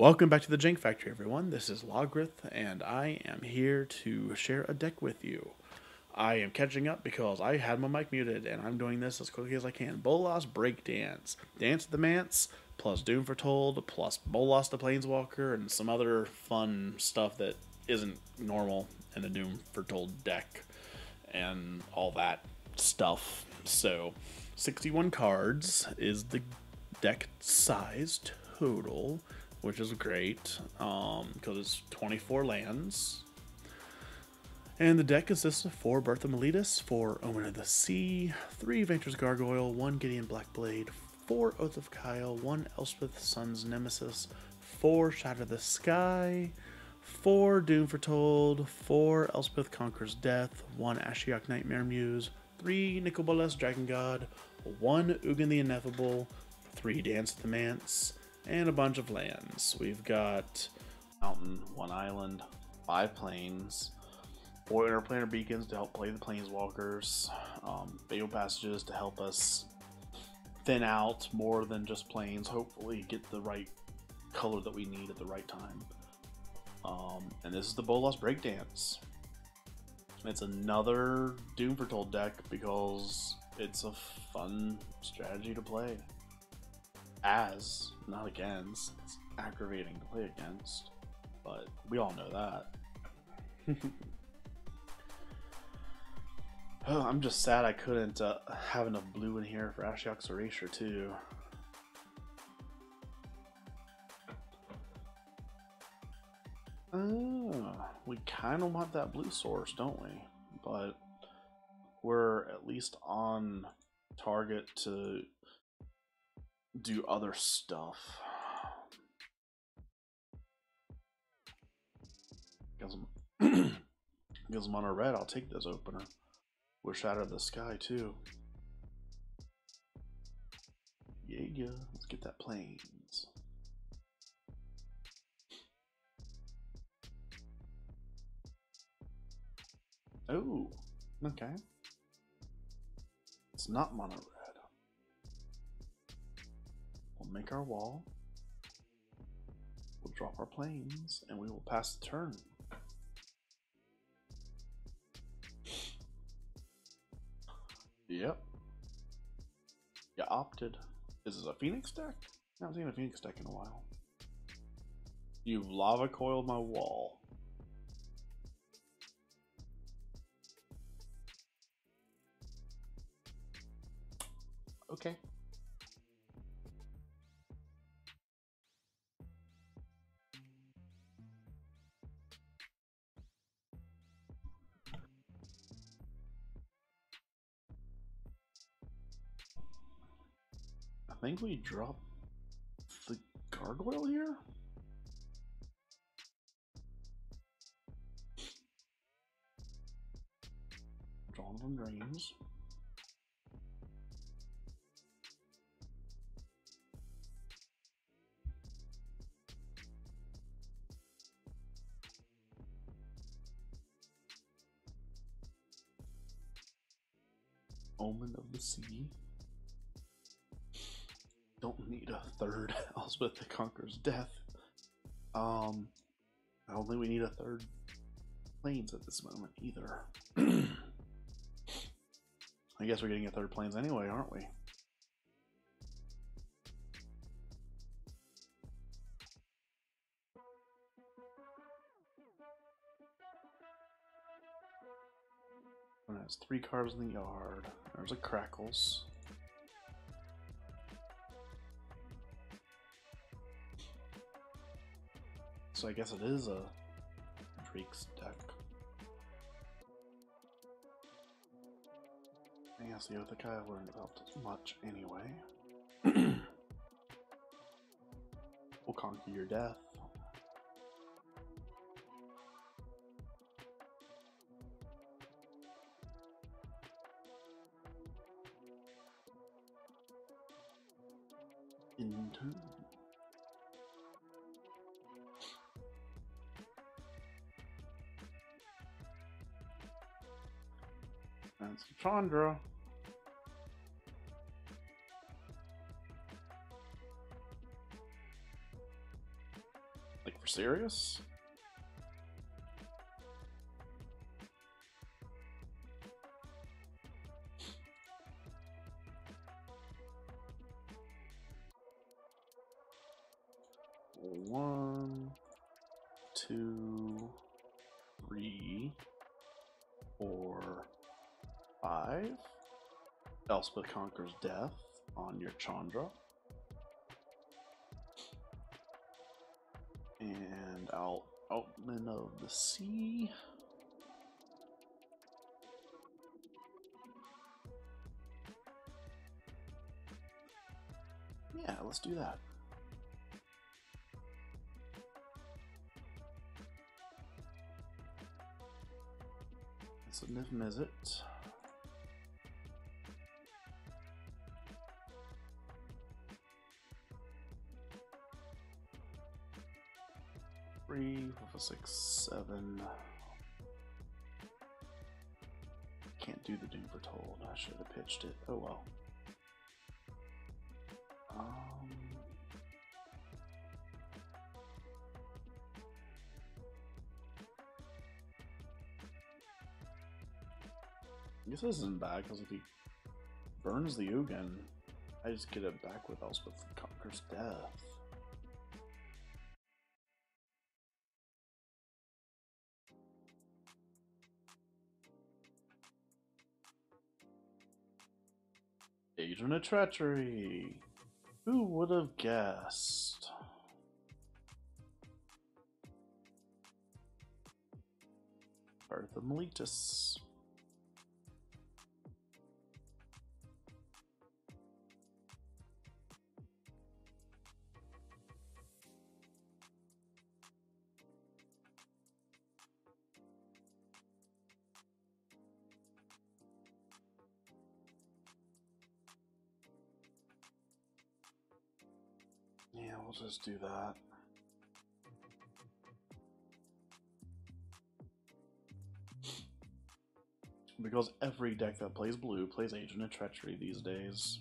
Welcome back to the Jank Factory, everyone. This is Logrith, and I am here to share a deck with you. I am catching up because I had my mic muted, and I'm doing this as quickly as I can. Bolas Breakdance, Dance the Manse, plus Doom Foretold, plus Bolas the Planeswalker, and some other fun stuff that isn't normal in a Doom Foretold deck, and all that stuff. So, 61 cards is the deck size total, which is great because um, it's 24 lands. And the deck consists of four Birth of Meletis, four Omen of the Sea, three Vantress Gargoyle, one Gideon Blackblade, four Oath of Kaya, one Elspeth Sun's Nemesis, four Shatter the Sky, four Doom Foretold, four Elspeth Conquers Death, one Ashiok Nightmare Muse, three Nicol Bolas Dragon God, one Ugin the Ineffable, three Dance of the Manse, and a bunch of lands. We've got mountain, one island, five plains, four interplanar beacons to help play the planeswalkers, um, Fabled passages to help us thin out more than just plains. Hopefully, get the right color that we need at the right time. Um, and this is the Bolas Breakdance. It's another Doom Foretold deck because it's a fun strategy to play as, not against. It's aggravating to play against, but we all know that. oh, I'm just sad I couldn't uh, have enough blue in here for Ashiok's Erasure too. Oh, we kind of want that blue source, don't we? But we're at least on target to do other stuff. Because I'm, I'm on a red, I'll take this opener. Wish out of the sky too. Yeah, yeah. Let's get that plains. Oh, okay. It's not mono red make our wall. We'll drop our plains, and we will pass the turn. Yep. You opted. This Is a Phoenix deck? I haven't seen a Phoenix deck in a while. You've lava coiled my wall. Okay. Think we drop the gargoyle here? Donovan Dreams. Omen of the Sea third Elspeth the Conqueror's death. Um, I don't think we need a third plains at this moment either. I guess we're getting a third plains anyway, aren't we? One has three cards in the yard. There's a Crackles. So I guess it is a Drake's deck. I guess the Oath of Kaya learned about much anyway. we'll conquer your death. Chandra. For serious? Conquers death on your Chandra. And out Outman of the Sea. Yeah, let's do that. It's a six, seven. Can't do the Doom Foretold. I should have pitched it. Oh well. Um, I guess this isn't bad because if he burns the Ugin, I just get it back with Elspeth Conquers Death. Of Treachery! Who would have guessed? Arthur Meletis. We'll just do that. Because every deck that plays blue plays Agent of Treachery these days.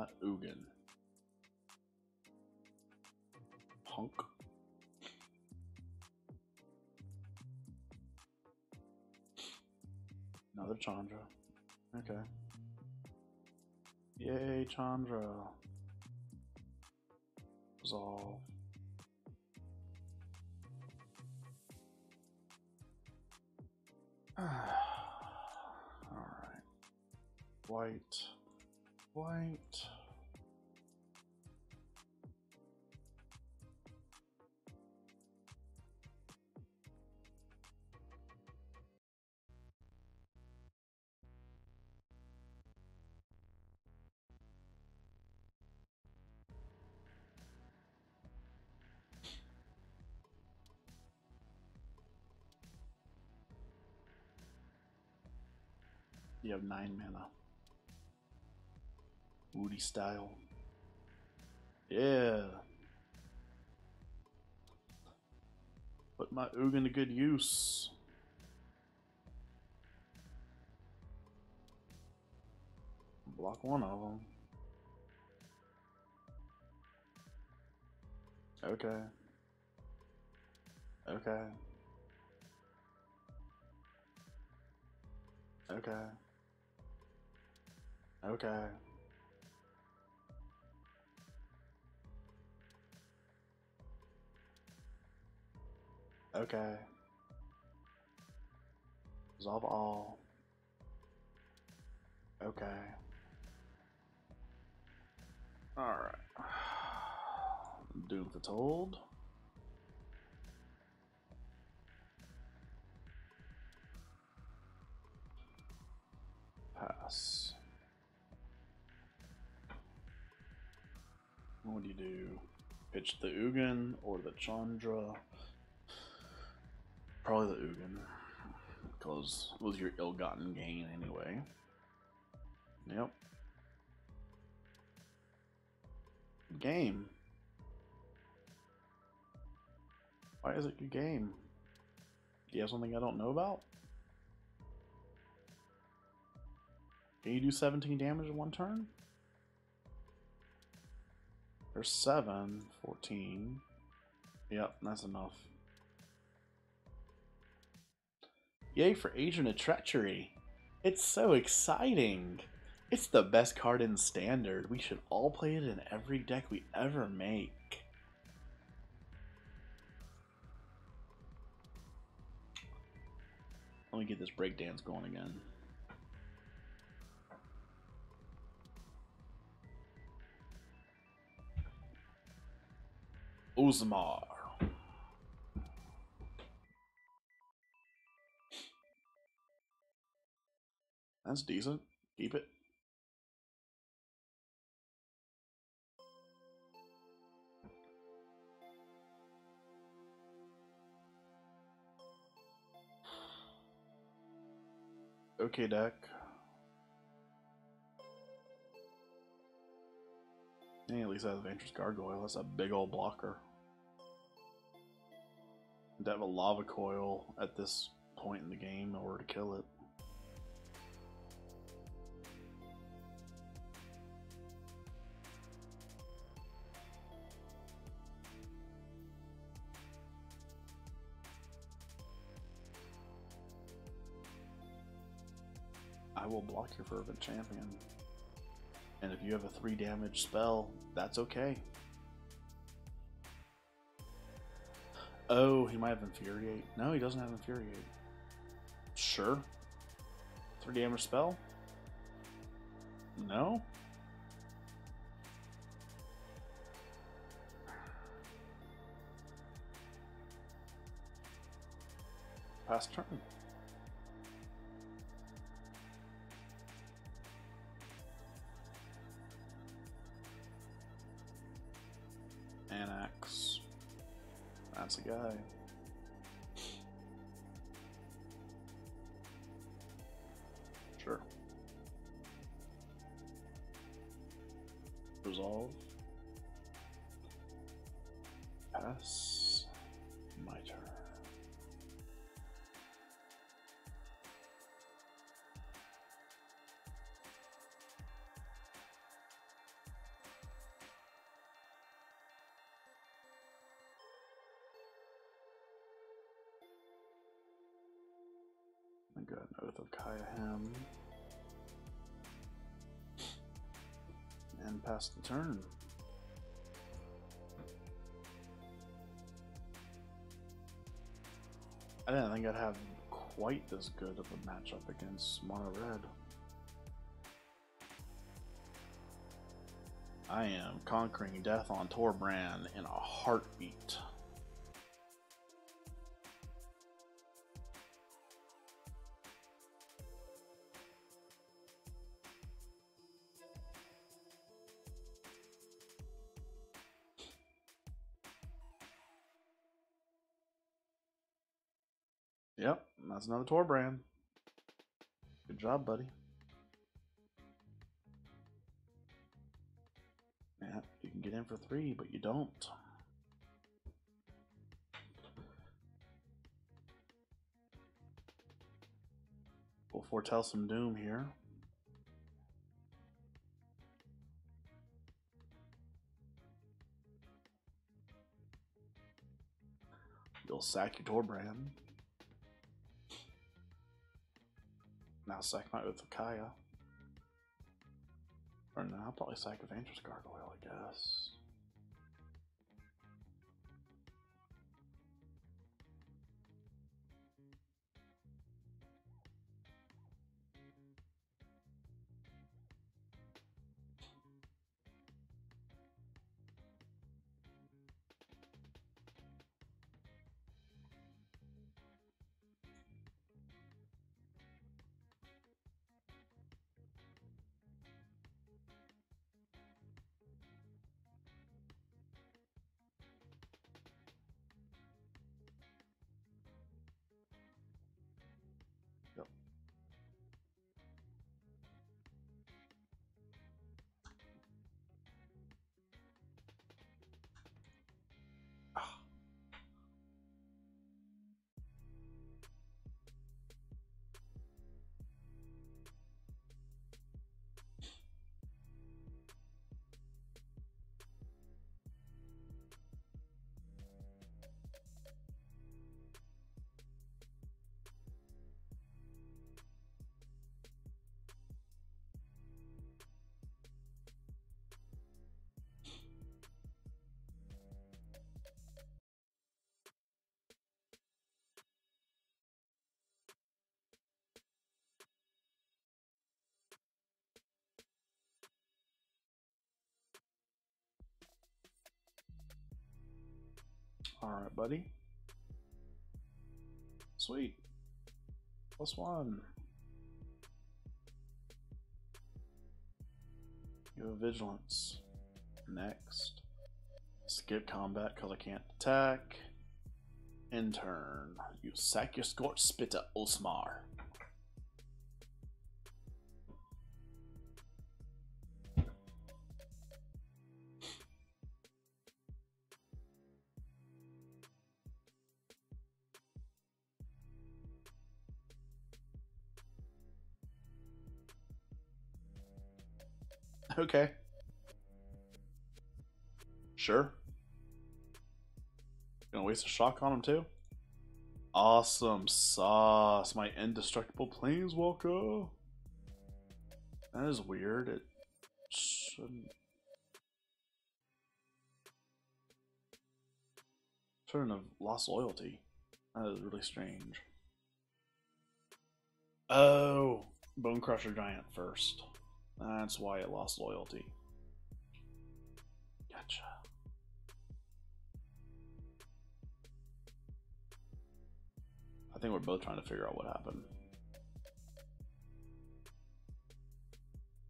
My Ugin? Punk. Another Chandra. Okay. Yay, Chandra. Resolve. Alright. White. White. You have nine mana. Woody style. Yeah. Put my Ugin to good use. Block one of them. Okay. Okay. Okay. Okay. Okay. Resolve all. Okay. Alright. Doom Foretold. pass. What do you do? Pitch the Ugin or the Chandra? Probably the Ugin. Because it was your ill-gotten gain anyway. Yep. Game. Why is it good game? Do you have something I don't know about? Can you do 17 damage in one turn? There's 7, 14. Yep, that's enough. Yay for Agent of Treachery! It's so exciting! It's the best card in Standard. We should all play it in every deck we ever make. Let me get this breakdance going again. Uzmar. That's decent. Keep it. Okay, deck. Yeah, at least has Vantress Gargoyle. That's a big old blocker. To have a lava coil at this point in the game in order to kill it. Will block your Fervent Champion. And if you have a 3 damage spell, that's okay. Oh, he might have Infuriate. No, he doesn't have Infuriate. Sure. 3 damage spell? No? Past turn. Sure. Resolve. Pass. Got an Oath of Kayaham. And pass the turn. I didn't think I'd have quite this good of a matchup against Mono Red. I am conquering death on Torbran in a heartbeat. That's another Torbran. Good job, buddy. Yeah, you can get in for three, but you don't. We'll foretell some doom here. You'll sack your Torbran. Sack my Oath of Kaya. Or no, I'll probably sack Vantress Gargoyle, I guess. Alright, buddy. Sweet. Plus one. You have vigilance. Next. Skip combat because I can't attack. In turn, you sack your Scorch Spitter, Osmar. Okay. Sure. Gonna waste a shock on him too? Awesome sauce, my indestructible planeswalker. That is weird. It shouldn't. Lost loyalty. That is really strange. Oh, Bonecrusher Giant first. That's why it lost loyalty. Gotcha. I think we're both trying to figure out what happened.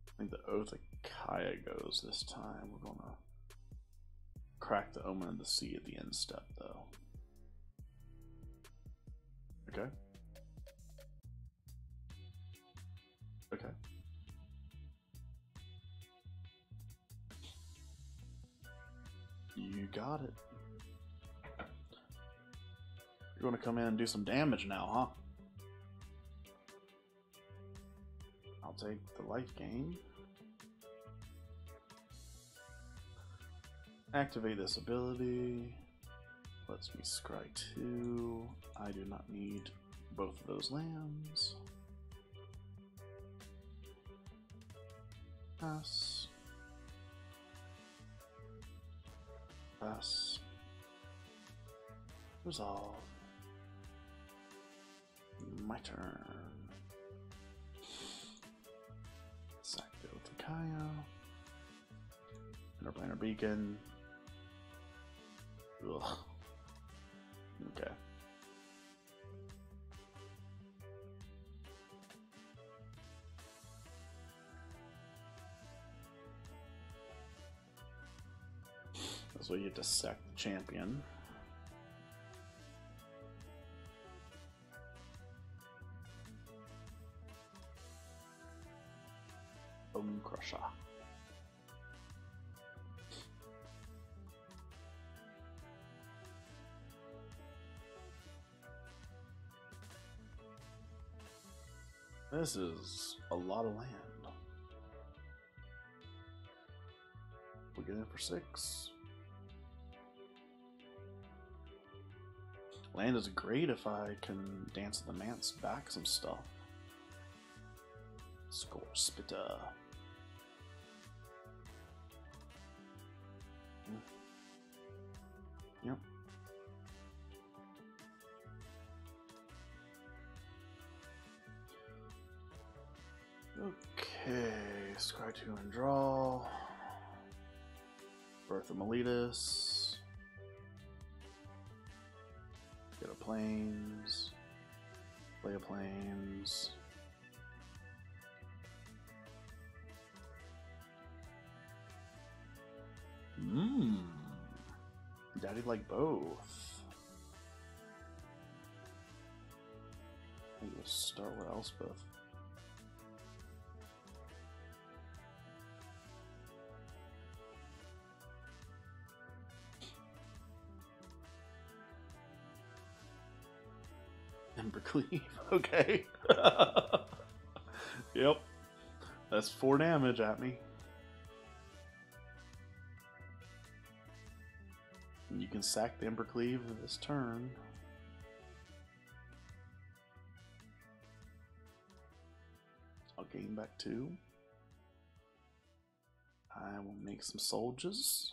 I think the Oath of Kaya goes this time. We're gonna crack the Omen of the Sea at the end step, though. Okay. Okay. You got it. You're gonna come in and do some damage now, huh? I'll take the life gain. Activate this ability. Lets me scry two. I do not need both of those lands. Pass. Pass. Resolve. My turn. Sack Bill to Kaya. Interplanar Beacon. Ugh. You sack the champion. Bonecrusher. This is a lot of land. We get in for six. Land is great if I can dance the manse back some stuff. Scorch spitter. Mm. Yep. Okay, scry two and draw. Birth of plains. Play a plains. Mmm. Daddy like both. We'll start with Elspeth. Embercleave. Okay. yep. That's four damage at me. And you can sack the Embercleave this turn. I'll gain back two. I will make some soldiers.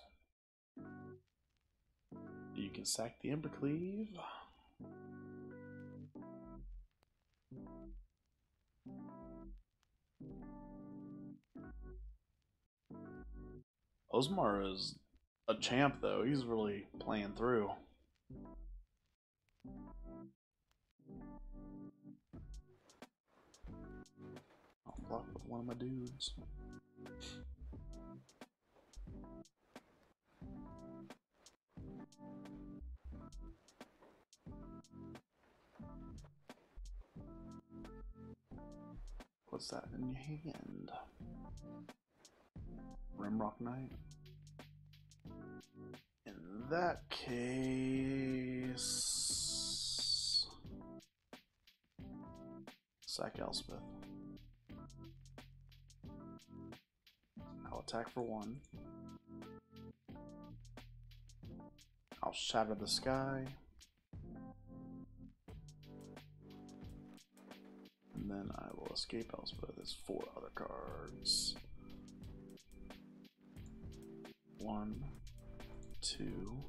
You can sack the Embercleave. Osmar is a champ, though. He's really playing through. I'll block with one of my dudes. What's that in your hand? Rimrock Knight? In that case... Sack Elspeth. I'll attack for one. I'll shatter the sky. And then I will escape Elspeth. There's four other cards. One, two,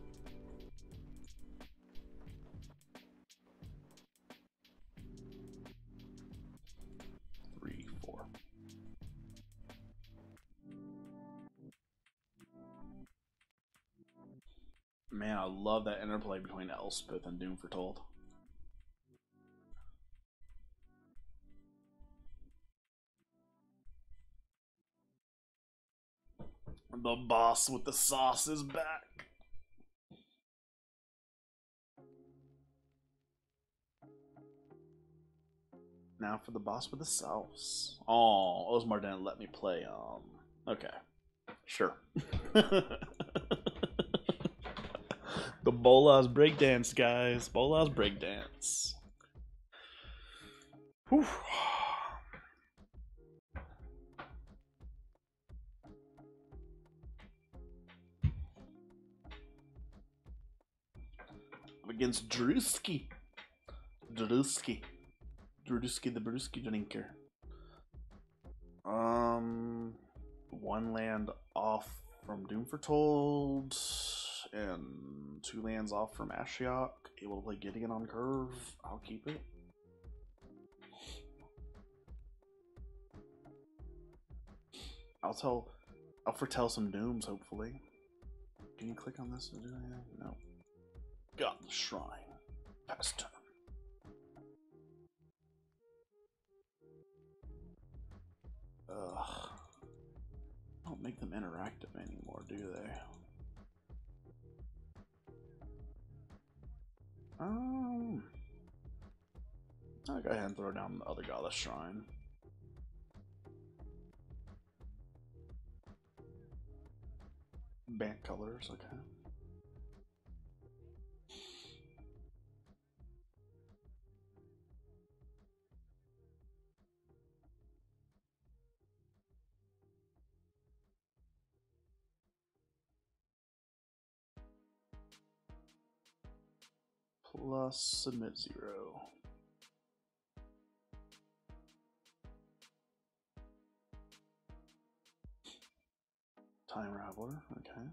three, four. Man, I love that interplay between Elspeth and Doom Foretold. The boss with the sauce is back. Now for the boss with the sauce. Oh, Osmar didn't let me play. Um, okay, sure. the Bolas breakdance, guys. Bolas breakdance. Whew. Against Drewski. Drewski. Drewski the Brewski drinker. Um, one land off from Doom Foretold, and two lands off from Ashiok. Able to play Gideon on curve. I'll keep it. I'll tell. I'll foretell some dooms. Hopefully. Can you click on this? No. Got the shrine. Past turn. Ugh. Don't make them interactive anymore, do they? Um. I'll go ahead and throw down the other Godless Shrine. Bant colors, okay. Plus submit zero. Time Raveler, okay.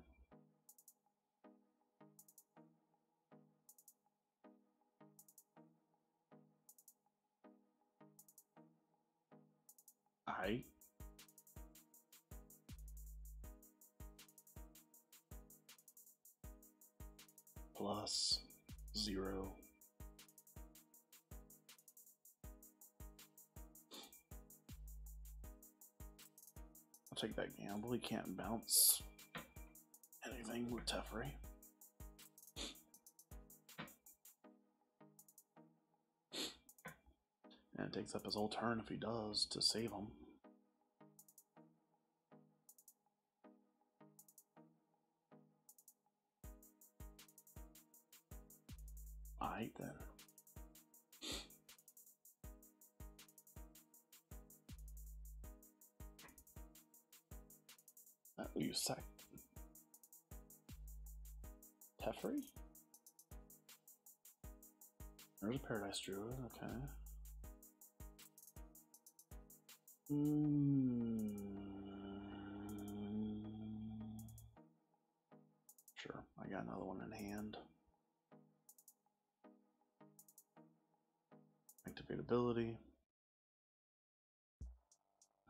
I plus zero. I'll take that gamble. He can't bounce anything with Teferi. And it takes up his whole turn if he does to save him. Alright then. That will use sack. Teferi? There's a Paradise Druid, okay. Mm. Sure, I got another one in hand. Ability.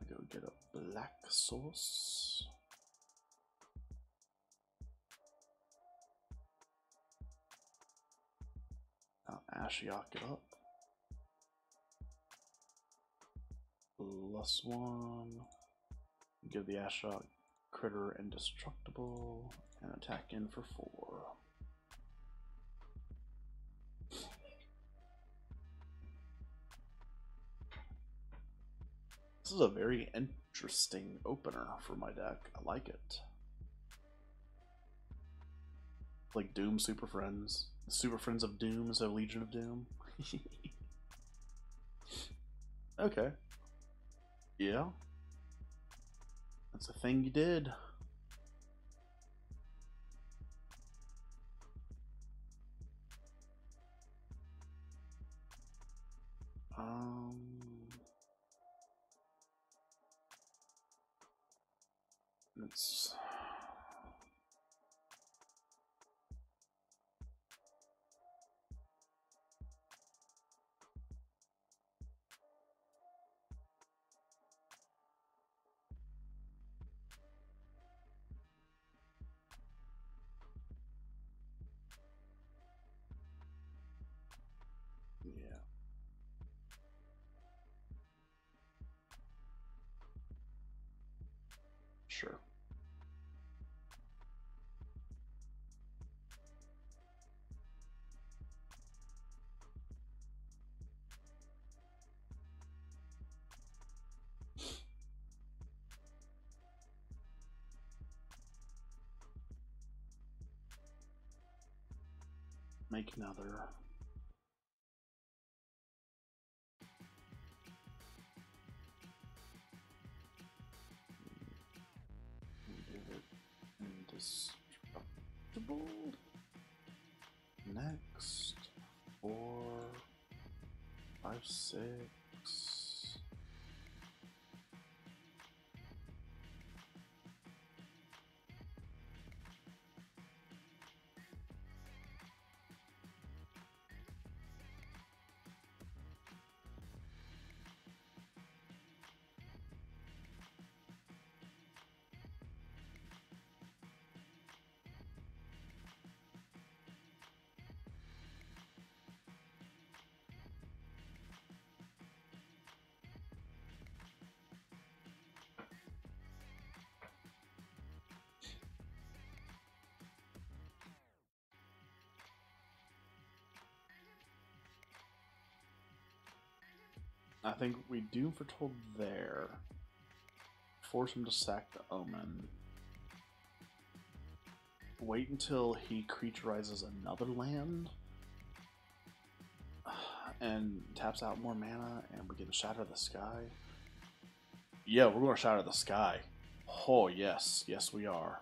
I go get a black source. Now Ashiok it up. plus one. Give the Ashiok critter indestructible and attack in for four. This is a very interesting opener for my deck. I like it. Like Doom Super Friends. Super Friends of Doom of Legion of Doom. okay. Yeah. That's a thing you did. Um, it's Make another. Indestructible. Next, four, five, six. I think we Doom Foretold there. Force him to sack the Omen. Wait until he creaturizes another land. And taps out more mana, and we can Shatter the Sky. Yeah, we're going to Shatter the Sky. Oh, yes. Yes, we are.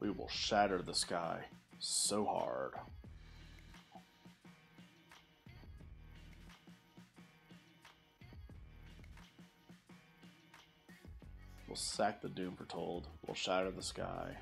We will shatter the sky so hard. We'll sack the Doom Foretold. We'll shatter the sky.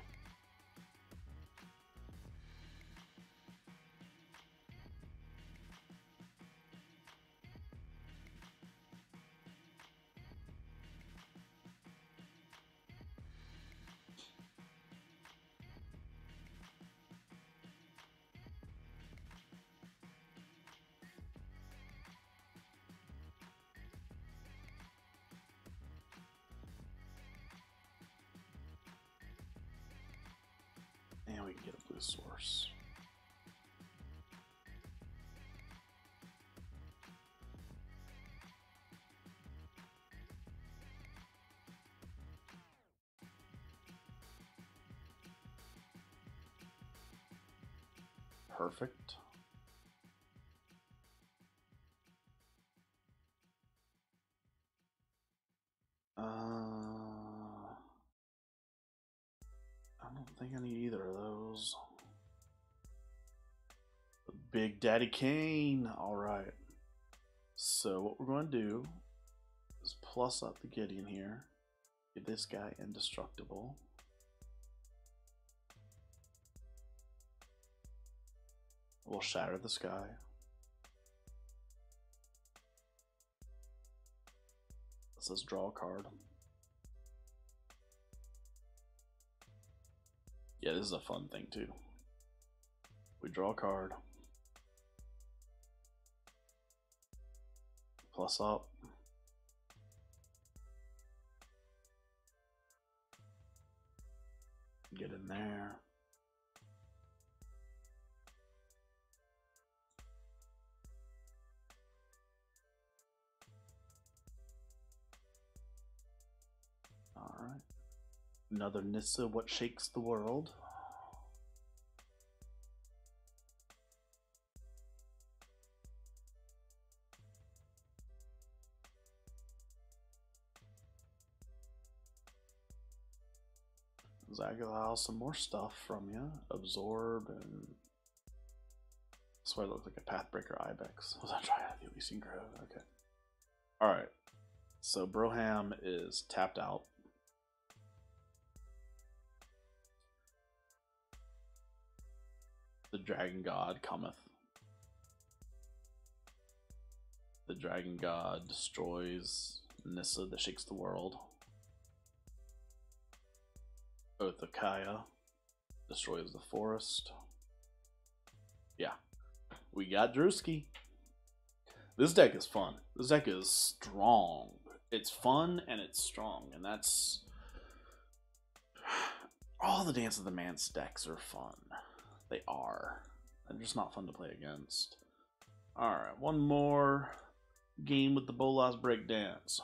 Think I need either of those. Big Daddy Kane. All right. So what we're going to do is plus up the Gideon here. Get this guy indestructible. We'll shatter the sky. Says draw a card. Yeah, this is a fun thing too. We draw a card. plus up. Get in there. Another Nissa, What Shakes the World. Zagalal, some more stuff from you. Absorb and. I swear it looked like a Pathbreaker Ibex. Was I trying to the Elysian Grove? Okay. Alright. So Broham is tapped out. The Dragon God cometh. The Dragon God destroys Nissa that shakes the world. Oath of Kaya destroys the forest. Yeah, we got Drewski. This deck is fun. This deck is strong. It's fun and it's strong, and that's all the Dance of the Manse decks are fun. They are. They're just not fun to play against. Alright, one more game with the Bolas breakdance.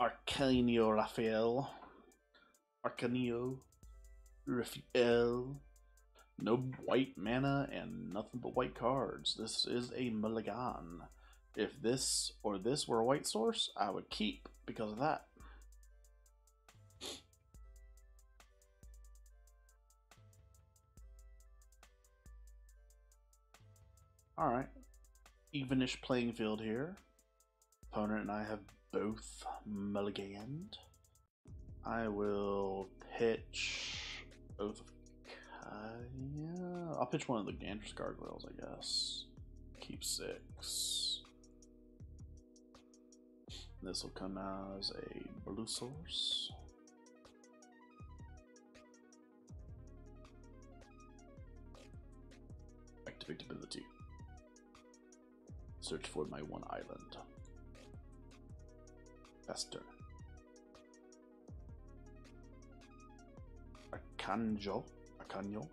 Arcanio Raphael. Arcanio Raphael. No white mana and nothing but white cards. This is a mulligan. If this or this were a white source, I would keep because of that. Alright. Evenish playing field here. Opponent and I have both mulliganed. I will pitch Oath of Kaya. I'll pitch one of the Gandrous Gargoyles, I guess. Keep six. This will come as a blue source. Activate ability. Search for my one island. Esther. Arcanjo. Arcanjo.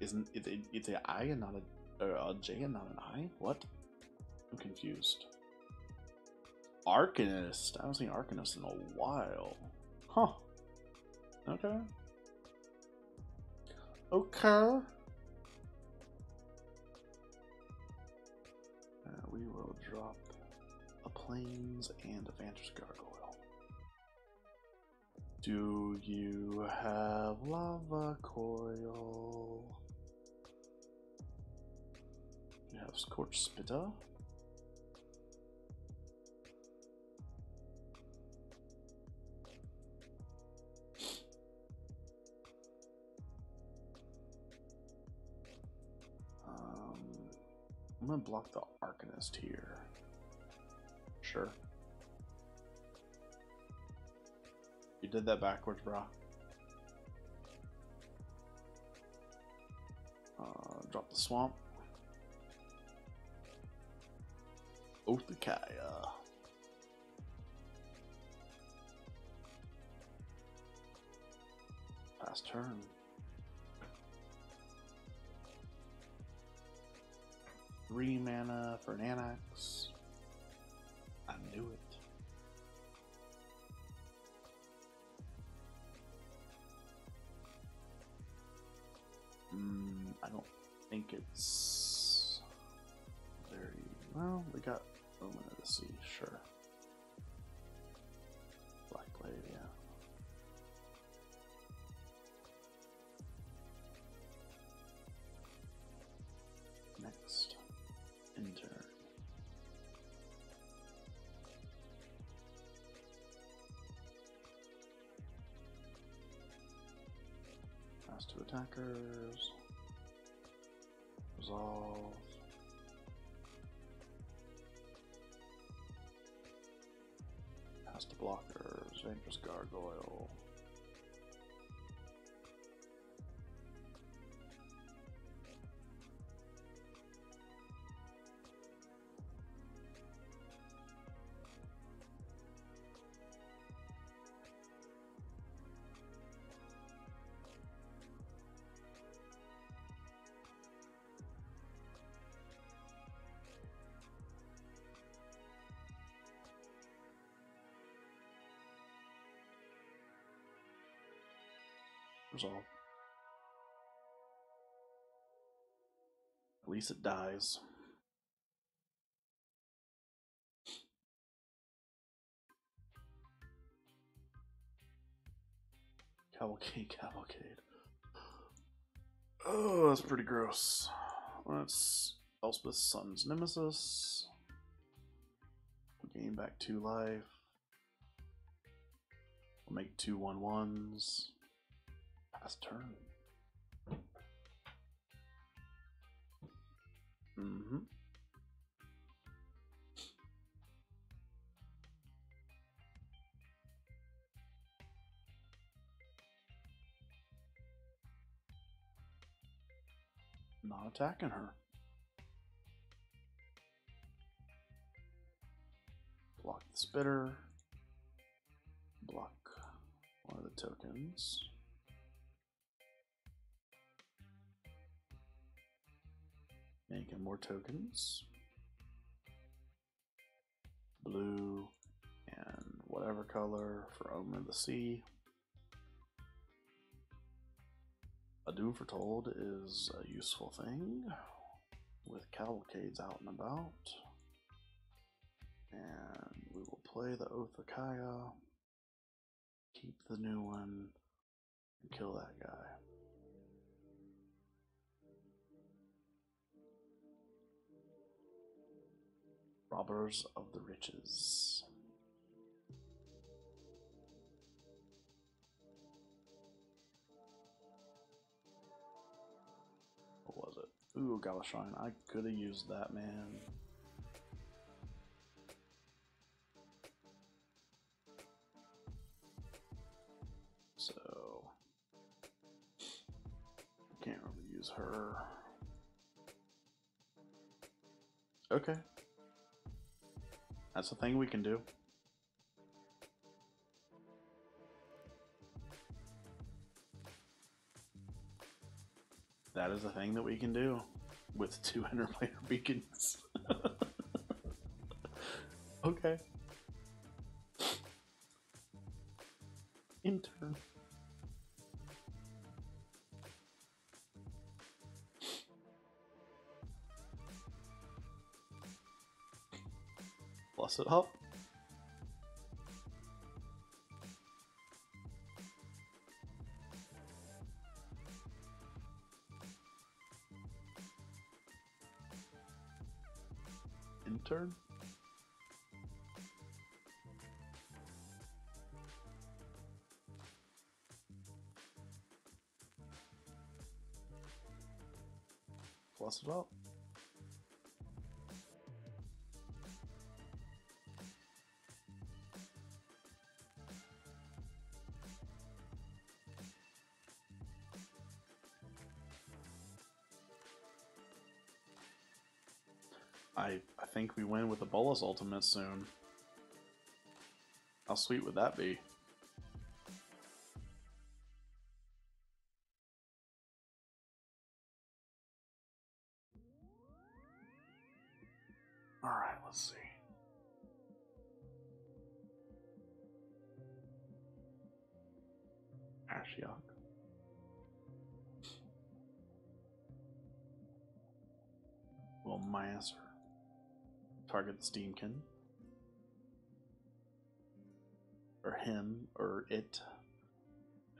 Isn't it, it, it's an I and not a, or a J and not an I? What? I'm confused. Arcanist. I haven't seen Arcanist in a while. Huh. Okay. Okay. Drop a Plains and a Vantress Gargoyle. Do you have Lava Coil? You have Scorch Spitter. I'm gonna block the Arcanist here. Sure. You did that backwards, bro. Uh, drop the swamp. Oath of Kaya. Last turn. Three mana for an Anax. I knew it. Mm, I don't think it's very well. We got Lumina to see, sure. Pass to attackers. Resolve. Pass to blockers. Vantress Gargoyle. Resolve. At least it dies. Cavalcade, cavalcade. Oh, that's pretty gross. That's Elspeth's Sun's Nemesis. Gain back two life. We'll make two one ones. Pass turn. Mm-hmm. Not attacking her. Block the spitter. Block one of the tokens. Making more tokens. Blue and whatever color for Omen of the Sea. A Doom Foretold is a useful thing with cavalcades out and about. And we will play the Oath of Kaya, keep the new one, and kill that guy. Robbers of the Riches. What was it? Ooh, Godless Shrine. I could have used that, man. So, can't really use her. Okay. That's a thing we can do. That is a thing that we can do with two ender player beacons. okay. Intern. Plus it up. Intern. Plus it up. We win with the Bolas ultimate soon. How sweet would that be? Steamkin? Or him, or it.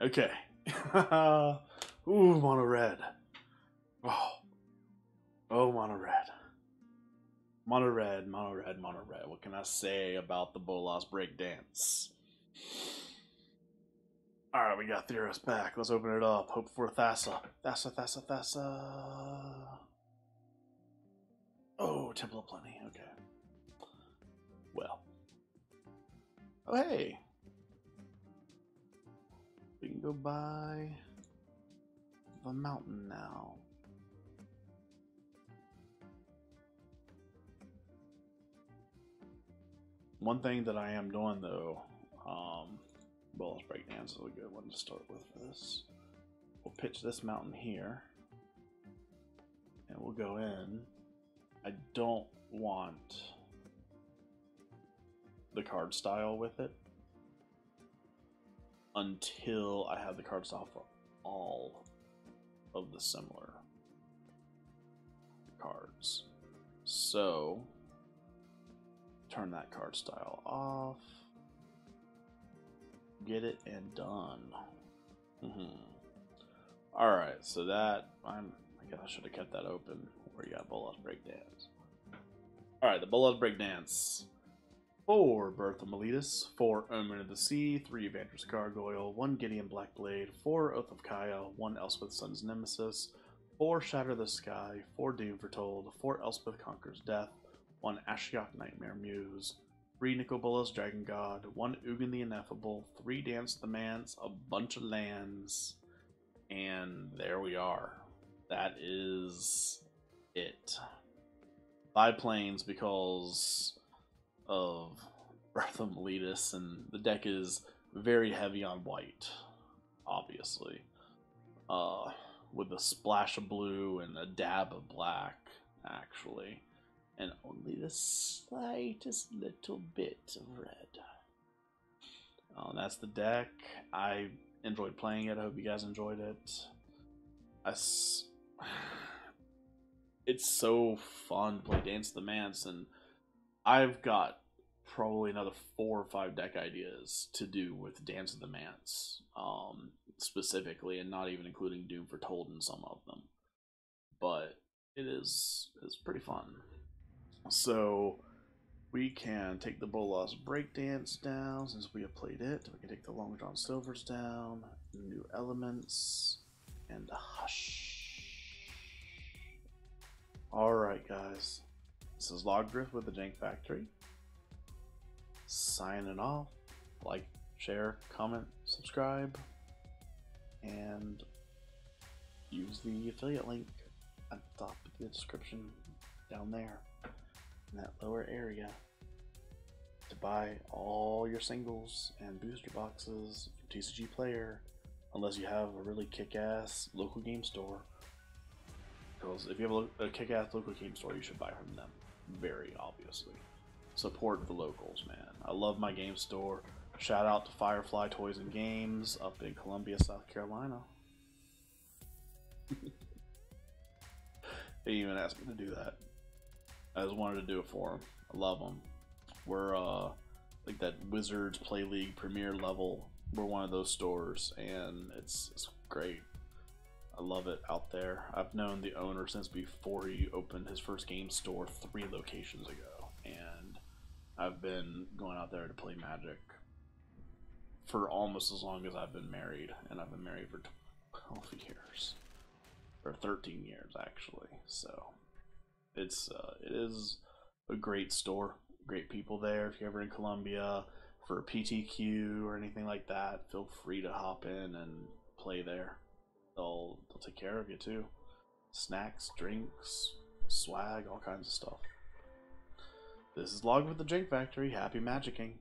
Okay. Ooh, mono red. Oh. Oh, mono red. Mono red, mono red, mono red. What can I say about the Bolas breakdance? Alright, we got Theros back. Let's open it up. Hope for Thassa. Thassa, Thassa, Thassa. Oh, Temple of Plenty. Okay. Oh, hey. We can go by the mountain now. One thing that I am doing though, um, Bolas Breakdance is a good one to start with this. We'll pitch this mountain here, and we'll go in. I don't want the card style with it until I have the card style for all of the similar cards. So, turn that card style off. Get it and done. Mm-hmm. All right, so that I'm. I guess I should have kept that open. Where you got Bolas Breakdance. All right, the Bolas Breakdance. Four Birth of Meletis, four Omen of the Sea, three Vantress Gargoyle, one Gideon Blackblade, four Oath of Kaya, one Elspeth Sun's Nemesis, four Shatter the Sky, four Doom Foretold, four Elspeth Conquers Death, one Ashiok Nightmare Muse, three Nicol Bolas Dragon God, one Ugin the Ineffable, three Dance the Manse, a bunch of lands, and there we are. That is it. Five Plains because of Birth of Meletis, and the deck is very heavy on white, obviously. Uh, with a splash of blue and a dab of black, actually. And only the slightest little bit of red. Oh, that's the deck. I enjoyed playing it. I hope you guys enjoyed it. It's so fun to play Dance the Manse, and I've got probably another four or five deck ideas to do with Dance of the Manse, um, specifically, and not even including Doom Foretold in some of them. But it is is pretty fun. So we can take the Bolas Breakdance down since we have played it. We can take the Long John Silvers down, New Elements, and Hush. Alright, guys. This is Logrith with the Jank Factory. Signing off. Like, share, comment, subscribe, and use the affiliate link at the top of the description down there in that lower area to buy all your singles and booster boxes from TCG Player, unless you have a really kick-ass local game store. Because if you have a, a kick-ass local game store, you should buy from them. Very obviously. Support the locals, man. I love my game store. Shout out to Firefly Toys and Games up in Columbia, South Carolina. they even asked me to do that. I just wanted to do it for them. I love them. We're uh, like that Wizards Play League Premier level. We're one of those stores, and it's it's great. I love it out there. I've known the owner since before he opened his first game store three locations ago, and I've been going out there to play Magic for almost as long as I've been married, and I've been married for 12 years, or 13 years actually. So it's uh, it is a great store, great people there. If you're ever in Columbia for a PTQ or anything like that, feel free to hop in and play there. They'll they'll take care of you too. Snacks, drinks, swag, all kinds of stuff. This is Log with the Jank Factory. Happy magicking.